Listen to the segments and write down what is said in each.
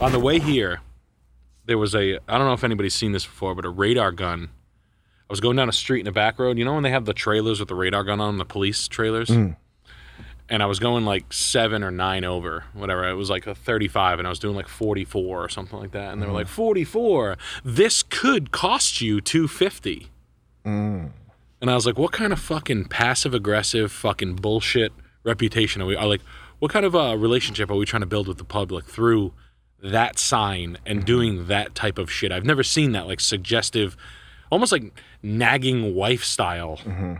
On the way here, there was a I don't know if anybody's seen this before, but a radar gun. I was going down a street in a back road. You know when they have the trailers with the radar gun on them, the police trailers? Mm. And I was going like seven or nine over, whatever. It was like a 35, and I was doing like 44 or something like that. And they were mm. like, 44, this could cost you 250. Mm. And I was like, what kind of fucking passive aggressive fucking bullshit reputation are we? I like, what kind of a relationship are we trying to build with the public through that sign and mm-hmm. doing that type of shit? I've never seen that like suggestive, almost like nagging wife style. Mm-hmm.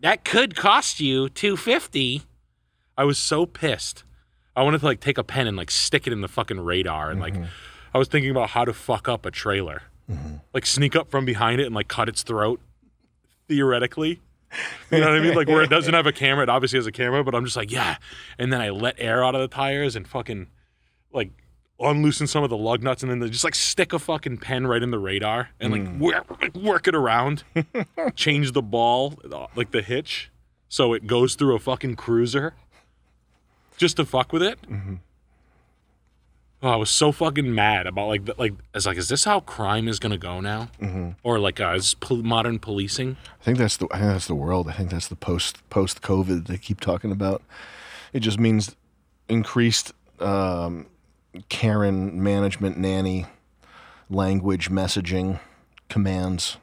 That could cost you two fifty. I was so pissed. I wanted to like take a pen and like stick it in the fucking radar and like mm-hmm. I was thinking about how to fuck up a trailer. Like sneak up from behind it and like cut its throat theoretically. You know what I mean? Like where it doesn't have a camera, it obviously has a camera, but I'm just like, yeah. And then I let air out of the tires and fucking like unloosen some of the lug nuts and then they just like stick a fucking pen right in the radar and like work, like, work it around, change the ball, like the hitch, so it goes through a fucking cruiser just to fuck with it. Oh, I was so fucking mad about like the, like I was like, is this how crime is gonna go now, or like uh, is pol- modern policing? I think that's the I think that's the world. I think that's the post post COVID they keep talking about. It just means increased um, Karen management, nanny, language, messaging, commands.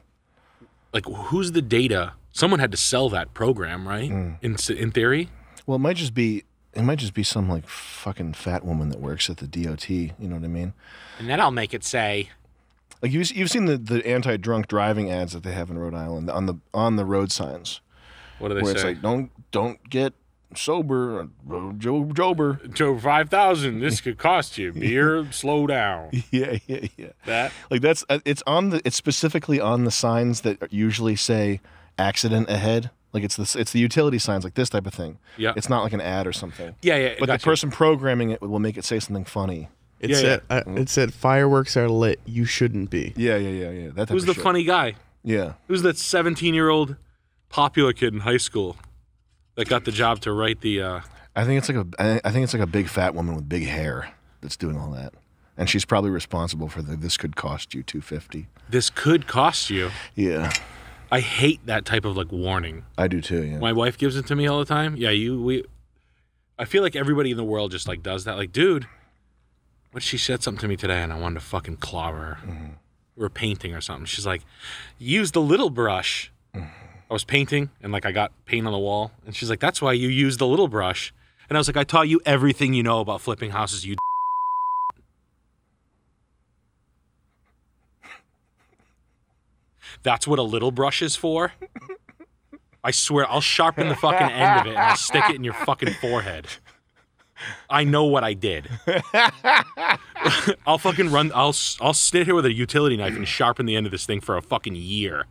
Like, who's the data? Someone had to sell that program, right? Mm. In in theory, Well, it might just be it might just be some like fucking fat woman that works at the DOT. You know what I mean? and then I'll make it say, Like you you've seen the, the anti drunk driving ads that they have in Rhode Island on the on the road signs what do they where it's say? like don't don't get sober, uh, Joe Jober. Joe, five thousand. This could cost you beer. slow down. Yeah, yeah, yeah. That Like that's uh, it's on the it's specifically on the signs that usually say accident ahead. Like it's the it's the utility signs like this type of thing. Yeah. It's not like an ad or something. yeah, yeah. But gotcha. the person programming it will make it say something funny. It Yeah, said uh, it said fireworks are lit. You shouldn't be. Yeah, yeah, yeah, yeah. That type who's of the shit. funny guy? Yeah. Who's that seventeen-year-old popular kid in high school that got the job to write the? uh I think it's like a. I think it's like a big fat woman with big hair that's doing all that. And she's probably responsible for the this could cost you 250. This could cost you. Yeah. I hate that type of like warning. I do too, yeah. My wife gives it to me all the time. Yeah, you we. I feel like everybody in the world just like does that. Like, dude, what she said something to me today, and I wanted to fucking clobber her. We were painting or something. She's like, use the little brush. I was painting, and like I got paint on the wall, and she's like, that's why you use the little brush. And I was like, I taught you everything you know about flipping houses. You. That's what a little brush is for. I swear, I'll sharpen the fucking end of it and I'll stick it in your fucking forehead. I know what I did. I'll fucking run. I'll I'll sit here with a utility knife and sharpen the end of this thing for a fucking year.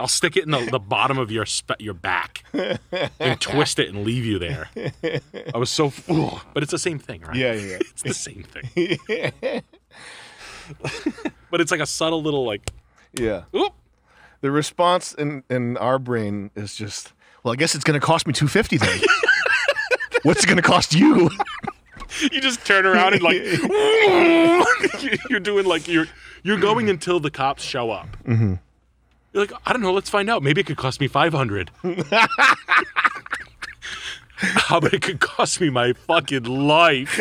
I'll stick it in the, the bottom of your your back and twist it and leave you there. I was so, ugh. but it's the same thing, right? Yeah, yeah, yeah. It's the same thing. but it's like a subtle little like, yeah. oop. The response in in our brain is just, well, I guess it's going to cost me 250 then. What's it going to cost you? you just turn around and like you're doing like you're you're going until the cops show up. Mm-hmm. You're like, I don't know. Let's find out. Maybe it could cost me five hundred. How about it could cost me my fucking life?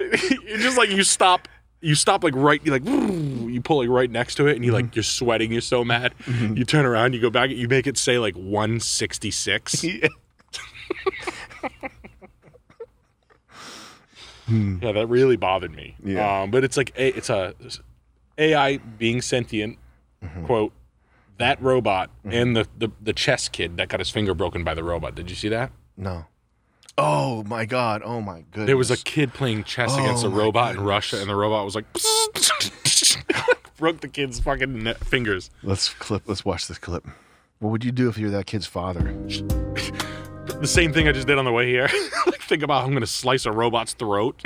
it's just like you stop. You stop like right. You like you pull like right next to it, and you Mm-hmm. like you're sweating. You're so mad. You turn around. You go back. You make it say like one sixty six. Yeah, that really bothered me. Yeah. Um, but it's like a, it's a AI being sentient. Mm-hmm. Quote that robot and the, the the chess kid that got his finger broken by the robot. Did you see that? No. Oh my god. Oh my goodness. There was a kid playing chess against Oh a my robot in. Russia, and the robot was like broke the kid's fucking ne- fingers. Let's clip. Let's watch this clip. What would you do if you were that kid's father? The same thing I just did on the way here. like think about how I'm gonna slice a robot's throat.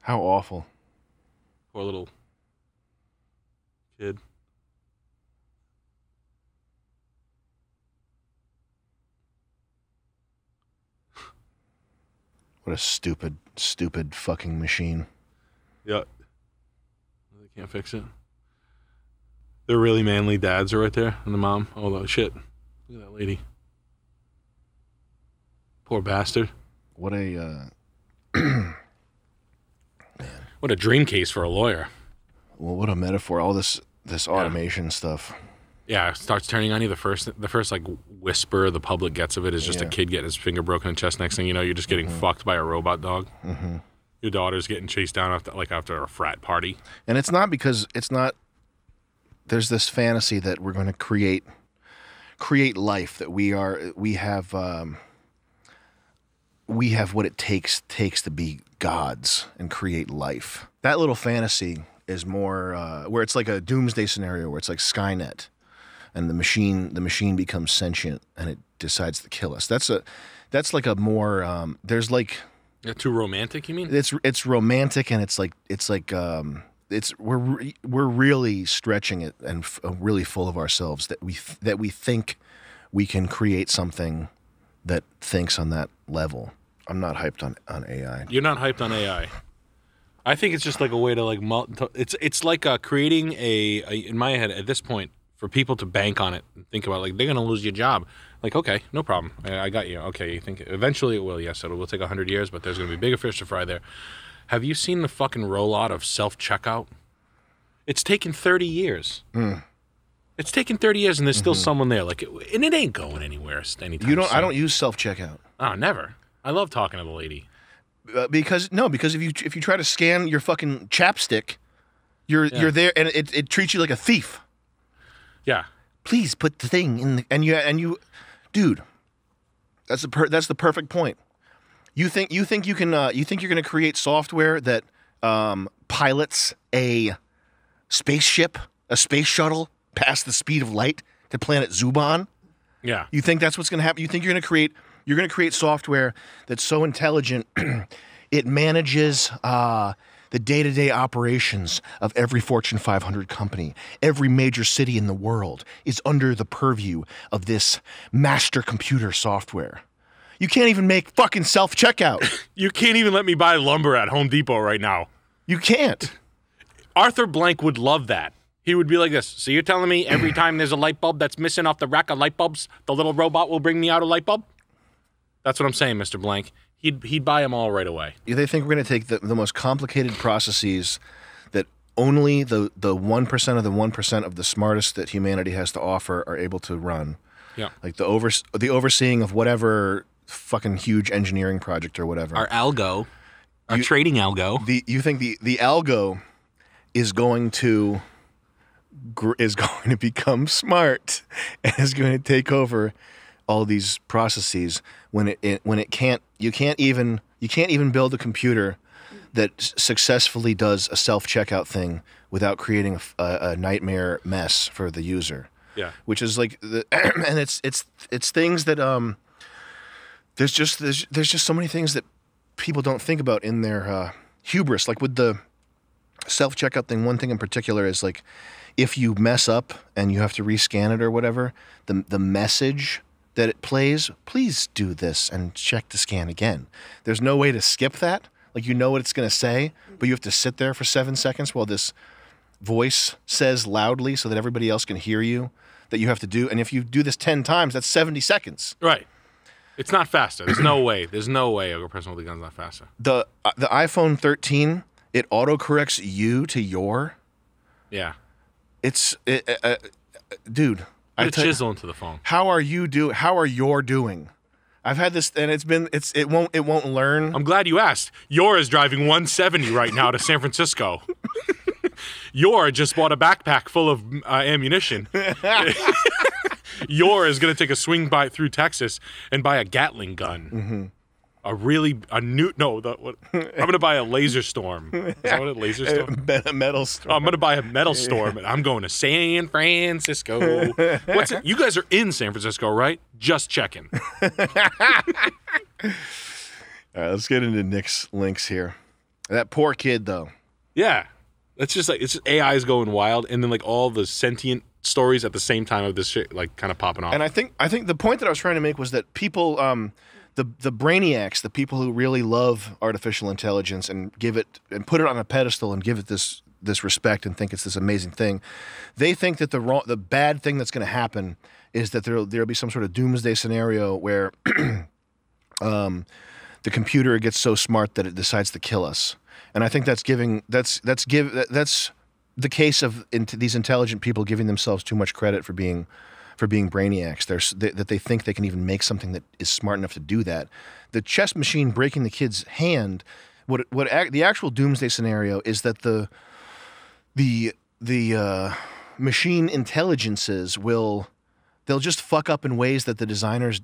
How awful. Poor little kid. What a stupid, stupid fucking machine. Yeah. They can't fix it. They're really manly dads are right there, and the mom. Oh no, shit! Look at that lady. Poor bastard. What a uh, What a dream case for a lawyer. well, what a metaphor. All this this automation stuff. Yeah, it starts turning on you. The first, the first like whisper the public gets of it is just a kid getting his finger broken in the chest. Next thing you know, you're just getting fucked by a robot dog. Mm-hmm. Your daughter's getting chased down after like after a frat party. And it's not because it's not. There's this fantasy that we're going to create, create life that we are. We have. Um, we have what it takes takes to be gods and create life. That little fantasy is more uh, where it's like a doomsday scenario where it's like Skynet, and the machine the machine becomes sentient and it decides to kill us. That's a that's like a more um, there's like Yeah, too romantic, you mean? it's it's romantic and it's like it's like um it's we're re- we're really stretching it and f- uh, really full of ourselves that we th- that we think we can create something that thinks on that level. I'm not hyped on on AI. You're not hyped on AI. I think it's just like a way to like mul- to- it's it's like uh, creating a, a in my head at this point for people to bank on it and think about like they're gonna lose your job. Like okay, no problem, I, I got you. Okay, you think eventually it will? Yes, it will take hundred years, but there's gonna be bigger fish to fry there. Have you seen the fucking rollout of self checkout? It's taken thirty years. It's taken thirty years, and there's still someone there. Like, it, and it ain't going anywhere anytime. You don't. I don't use self checkout Oh, never. I love talking to the lady. Uh, because no, because if you if you try to scan your fucking chapstick, you're you're there and it, it treats you like a thief. Yeah. please put the thing in the and you and you dude that's the per, that's the perfect point you think you think you can uh, you think you're going to create software that um, pilots a spaceship a space shuttle past the speed of light to planet Zubon Yeah. you think that's what's going to happen you think you're going to create you're going to create software that's so intelligent it manages uh, the day-to-day operations of every Fortune 500 company. Every major city in the world is under the purview of this master computer software. You can't even make fucking self-checkout. You can't even let me buy lumber at Home Depot right now. You can't. Arthur Blank would love that. He would be like this. So you're telling me every time there's a light bulb that's missing off the rack of light bulbs, the little robot will bring me out a light bulb? That's what I'm saying, Mr. Blank. He'd he'd buy them all right away. They think we're going to take the, the most complicated processes that only the the 1% of the 1% of the smartest that humanity has to offer are able to run. Yeah. Like the over the overseeing of whatever fucking huge engineering project or whatever. Our algo, our trading algo. the you think the the algo is going to gr- is going to become smart and is going to take over all these processes when it, it when it can't you can't even you can't even build a computer that s- successfully does a self checkout thing without creating a nightmare mess for the user Yeah. which is like the and it's it's it's things that um there's just there's there's just so many things that people don't think about in their uh, hubris like with the self checkout thing one thing in particular is like if you mess up and you have to rescan it or whatever the the message that it plays please do this and check the scan again there's no way to skip that like you know what it's going to say but you have to sit there for 7 seconds while this voice says loudly so that everybody else can hear you that you have to do. And if you do this 10 times, that's 70 seconds. Right. It's not faster. There's no way. There's no way a person with a gun's not faster. The uh, the iPhone 13, it autocorrects you to your. Yeah. It's it, uh, uh, dude, I Put a tell you, chisel into the phone. how are you do how are your doing? I've had this and it's been it's it won't it won't learn. I'm glad you asked. Yor is driving 170 right now to San Francisco. Yor just bought a backpack full of uh, ammunition. Yor is going to take a swing by through Texas and buy a Gatling gun. A really a new no. The, what, I'm going to buy a laser storm. Is that what a laser storm? Metal- metal store. I'm going to buy a metal storm and I'm going to San Francisco. What's it? You guys are in San Francisco, right? Just checking. All right, let's get into Nick's links here. That poor kid though. Yeah. It's just like it's just AI is going wild, and then like all the sentient stories at the same time of this shit like kind of popping off. And I think I think the point that I was trying to make was that people, um, the the brainiacs, the people who really love artificial intelligence and give it and put it on a pedestal and give it this this respect and think it's this amazing thing, they think that the wrong, the bad thing that's going to happen is that there there'll be some sort of doomsday scenario where um, the computer gets so smart that it decides to kill us. And I think that's giving that's that's give that's the case of into these intelligent people giving themselves too much credit for being for being brainiacs. They're, they, that they think they can even make something that is smart enough to do that. The chess machine breaking the kid's hand. What what the actual doomsday scenario is that the the the uh, machine intelligences will they'll just fuck up in ways that the designers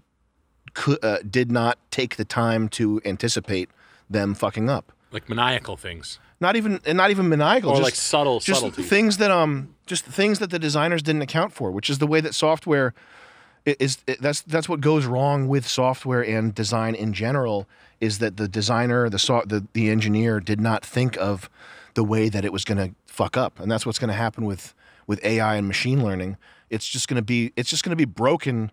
could, uh, did not take the time to anticipate them fucking up. Like maniacal things. Not even and not even maniacal. Or just, like subtle just subtleties. things that um just things that the designers didn't account for, which is the way that software is. i- that's that's what goes wrong with software and design in general. Is that the designer, the so, the the engineer did not think of the way that it was going to fuck up, and that's what's going to happen with with AI and machine learning. It's just going to be it's just going to be broken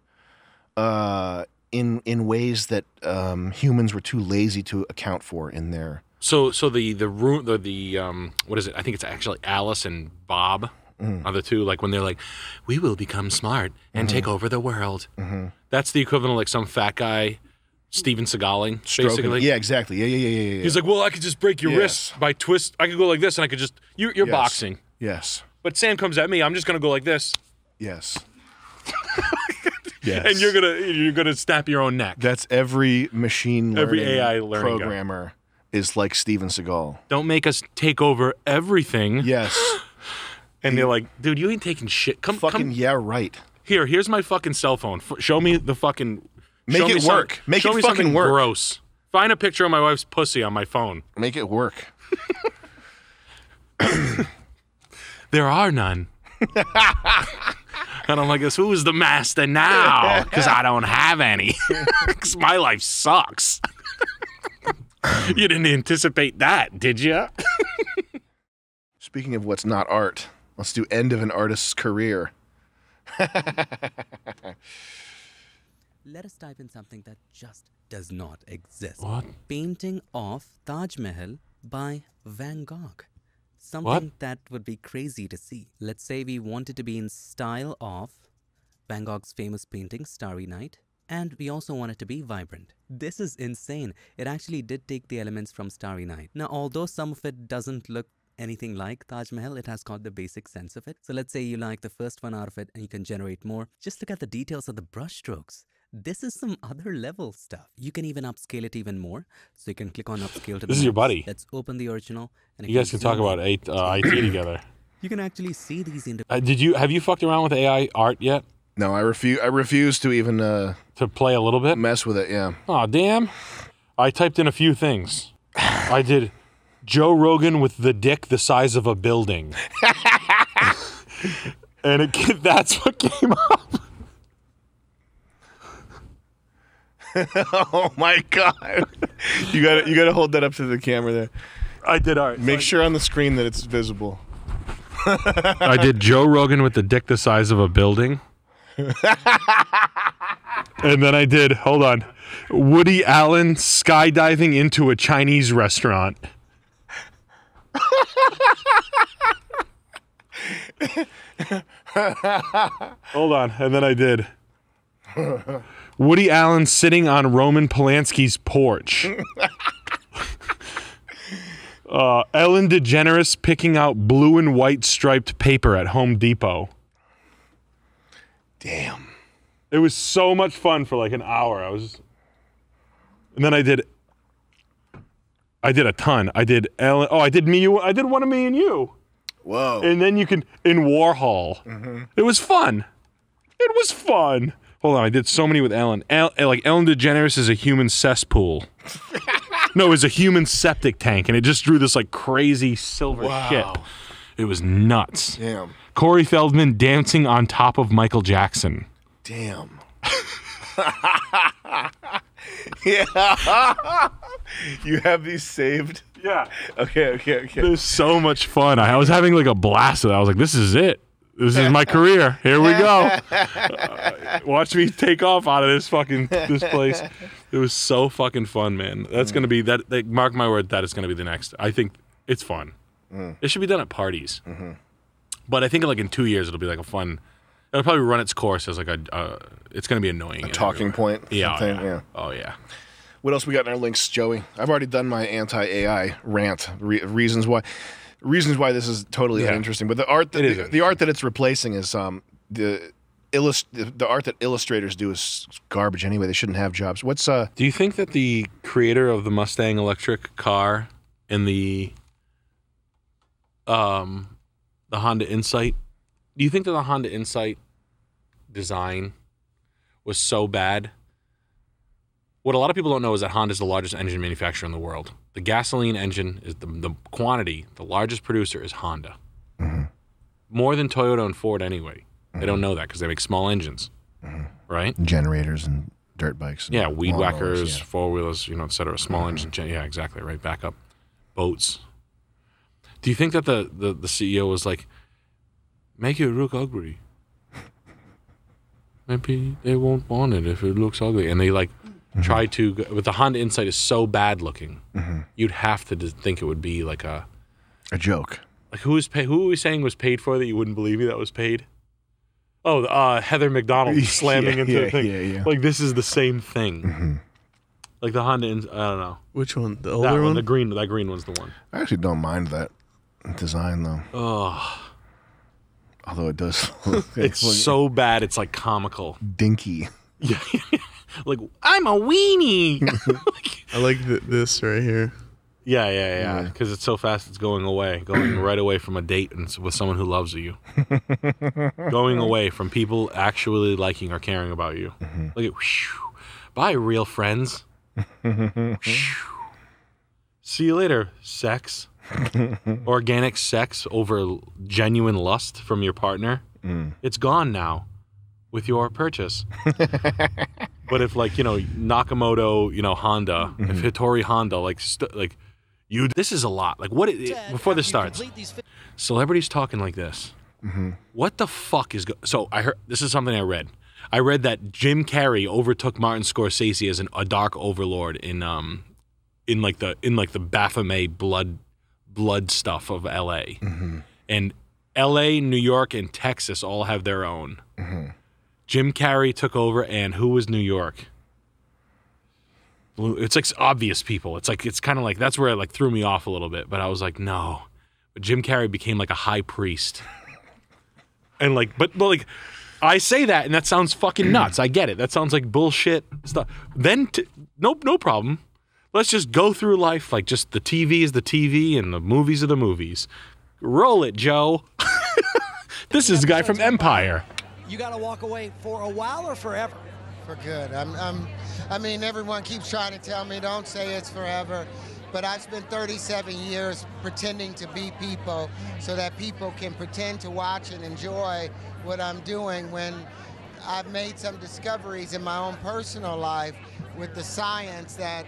uh, in in ways that um, humans were too lazy to account for in their So so the the room the the um what is it? I think it's actually Alice and Bob Mm. are the two. Like when they're like, "We will become smart and take Mm-hmm. over the world." That's the equivalent of like some fat guy, Steven Seagaling, basically. Yeah, exactly. Yeah, yeah, yeah, yeah. yeah. He's like, "Well, I could just break your Yes. wrists by twist. I could go like this, and I could just you, you're Yes. boxing." Yes. But Sam comes at me. I'm just gonna go like this, Yes. yes. and you're gonna you're gonna snap your own neck. That's every machine learning Every AI learning guy. Is like Steven Seagal. Don't make us take over everything. Yes. And they're like, "Dude, you ain't taking shit. Come, Fucking come yeah, right. here. Here's my fucking cell phone. F- show me the fucking. Make show it me some- work. Make show it me fucking work. Gross. Find a picture of my wife's pussy on my phone. Make it work. There are none. and I'm like, "Guess who's the master now? Because I don't have any. Because my life sucks. you didn't anticipate that, did you? Speaking of what's not art, let's do end of an artist's career. Let us type in something that just does not exist. What? Painting of Taj Mahal by Van Gogh. Something that would be crazy to see. Let's say we wanted to be in style of Van Gogh's famous painting Starry Night, and we also want it to be vibrant. This is insane. It actually did take the elements from Starry Night. Now, although some of it doesn't look anything like Taj Mahal, it has got the basic sense of it. So let's say you like the first one out of it and you can generate more. Just look at the details of the brushstrokes. This is some other level stuff. You can even upscale it even more. So you can click on upscale to the This is your buddy. Let's open the original. And You guys can talk about eight, uh, IT together. You can actually see these in Uh, did you have you fucked around with AI art yet No, I refuse. I refuse to even uh, to play a little bit? mess with it. Yeah. Oh damn! I typed in a few things. I did Joe Rogan with the dick the size of a building, and it that's what came up. oh my god. you got to You got to hold that up to the camera there. I did all right. Make sure on the screen that it's visible. I did Joe Rogan with the dick the size of a building. and then I did, hold on, Woody Allen skydiving into a Chinese restaurant. hold on. And then I did Woody Allen sitting on Roman Polanski's porch. Uh, Ellen DeGeneres picking out blue and white striped paper at Home Depot. Damn. It was so much fun for like an hour. I was, and then I did. I did a ton. I did Ellen. Oh, I did me. You. I did one of me and you. Whoa. And then you can in Warhol. Mhm. It was fun. It was fun. Hold on, I did so many with Ellen. El, like Ellen DeGeneres is a human cesspool. no, it was a human septic tank, and it just drew this like crazy silver Wow. shit. It was nuts. Damn. Corey Feldman dancing on top of Michael Jackson. Damn. yeah. you have these saved? Yeah. Okay, okay, okay. It was so much fun. I, was having like a blast with it. I was like, this is it. This is my career. Here we go. Uh, watch me take off out of this fucking this place. It was so fucking fun, man. That's gonna be that. that mark my word, that is gonna be the next. I think it's fun. It should be done at parties. But I think like in two years, it'll be like a fun. It'll probably run its course as like a. Uh, it's gonna be annoying. and Talking everywhere. point. Yeah, oh, yeah. yeah. Oh yeah. What else we got in our links, Joey? I've already done my anti-AI rant. Re- reasons why, reasons why this is totally Yeah. uninteresting. But the art, that, the, the art that it's replacing is um the illust the, the art that illustrators do is garbage anyway. They shouldn't have jobs. What's uh Do you think that the creator of the Mustang electric car and the um the Honda Insight, do you think that the Honda Insight design was so bad? What a lot of people don't know is that Honda is the largest engine manufacturer in the world. The gasoline engine is the, the quantity, the largest producer is Honda. Mm-hmm. More than Toyota and Ford anyway. They don't mm-hmm. know that because they make small engines. Mm-hmm. Right? generators and dirt bikes? and Yeah, weed whackers, yeah. four wheelers, you know, et cetera. Small engine, gen- yeah, exactly, right. Backup, boats. Do you think that the, the the CEO was like, make it look ugly? Maybe they won't want it if it looks ugly, and they like Mm-hmm. try to. go- But the Honda Insight is so bad looking, you'd have to think it would be like a A joke. like who was pay, who were we saying was paid for that you wouldn't believe me that was paid. Oh, uh, Heather McDonald slamming Yeah, into yeah, the thing. yeah, yeah. Like this is the same thing. Like the Honda, Ins- I don't know. Which one? The That older one, one? the green, that green one's the one. I actually don't mind that design though. Oh, Although it does, look, it's so bad. It's like comical. dinky. Yeah. Like I'm a weenie. I like th- this right here. yeah, yeah, yeah. Because it's so fast, it's going away, going right away from a date and with someone who loves you, going away from people actually liking or caring about you. Mm-hmm. Look at, whew. bye, real friends. Whew. See you later, sex. Organic sex over genuine lust from your partner. Mm. It's gone now with your purchase. but if like you know Nakamoto, you know Honda, if mm-hmm. Hitori Honda, like st- like you, this is a lot. Like what? It, before this starts, celebrities talking like this. Mm-hmm. What the fuck is go- so? I heard this is something I read. I read that Jim Carrey overtook Martin Scorsese as an, a dark overlord in um in like the in like the Baphomet blood blood stuff of L.A. Mm-hmm. and L.A., New York, and Texas all have their own. Mm-hmm. Jim Carrey took over, and who was New York? It's like obvious people. It's like it's kind of like that's where it like threw me off a little bit. But I was like, no. But Jim Carrey became like a high priest, and like, but but like, I say that, and that sounds fucking nuts. I get it. That sounds like bullshit stuff. Then, nope, no problem. Let's just go through life like just the TV is the TV and the movies are the movies. Roll it, Joe. this is the guy from Empire. You got to walk away for a while or forever. for good. I'm, I'm, I mean, everyone keeps trying to tell me don't say it's forever, but I've spent 37 years pretending to be people so that people can pretend to watch and enjoy what I'm doing when I've made some discoveries in my own personal life with the science that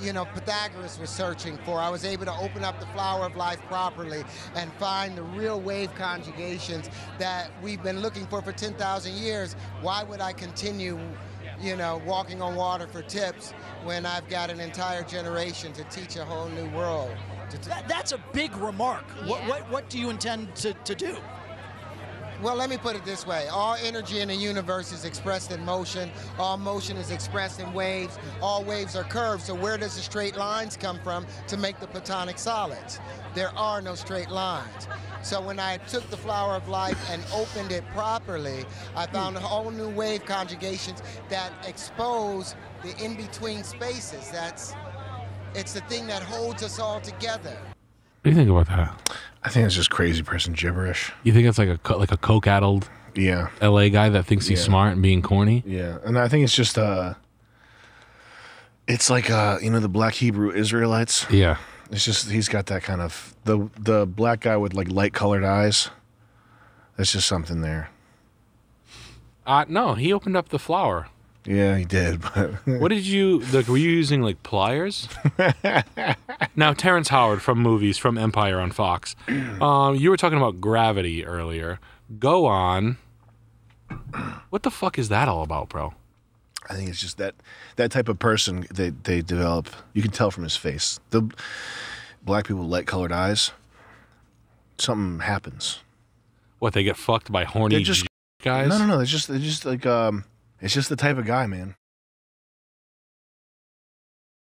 you know, Pythagoras was searching for. I was able to open up the flower of life properly and find the real wave conjugations that we've been looking for for 10,000 years. Why would I continue, you know, walking on water for tips when I've got an entire generation to teach a whole new world? That, that's a big remark. What, what, what do you intend to, to do? Well, let me put it this way. All energy in the universe is expressed in motion. All motion is expressed in waves. All waves are curved. So where does the straight lines come from to make the platonic solids? There are no straight lines. So when I took the flower of life and opened it properly, I found a whole new wave conjugations that expose the in-between spaces. That's it's the thing that holds us all together. What do you think about that? I think it's just crazy person gibberish. You think it's like a co- like a coke addled Yeah, LA guy that thinks he's Yeah. smart and being corny? yeah, and I think it's just uh, it's like uh, you know, the Black Hebrew Israelites. Yeah. It's just he's got that kind of the the black guy with like light colored eyes. That's just something there. Uh no, he opened up the flower. Yeah, he did. But What did you like? Were you using like pliers? now, Terrence Howard from movies from Empire on Fox. Um, you were talking about gravity earlier. Go on. What the fuck is that all about, bro? I think it's just that that type of person they they develop. You can tell from his face. The black people with light colored eyes. Something happens. What they get fucked by horny just- guys? No, no, no. It's just it's just like um. It's just the type of guy, man.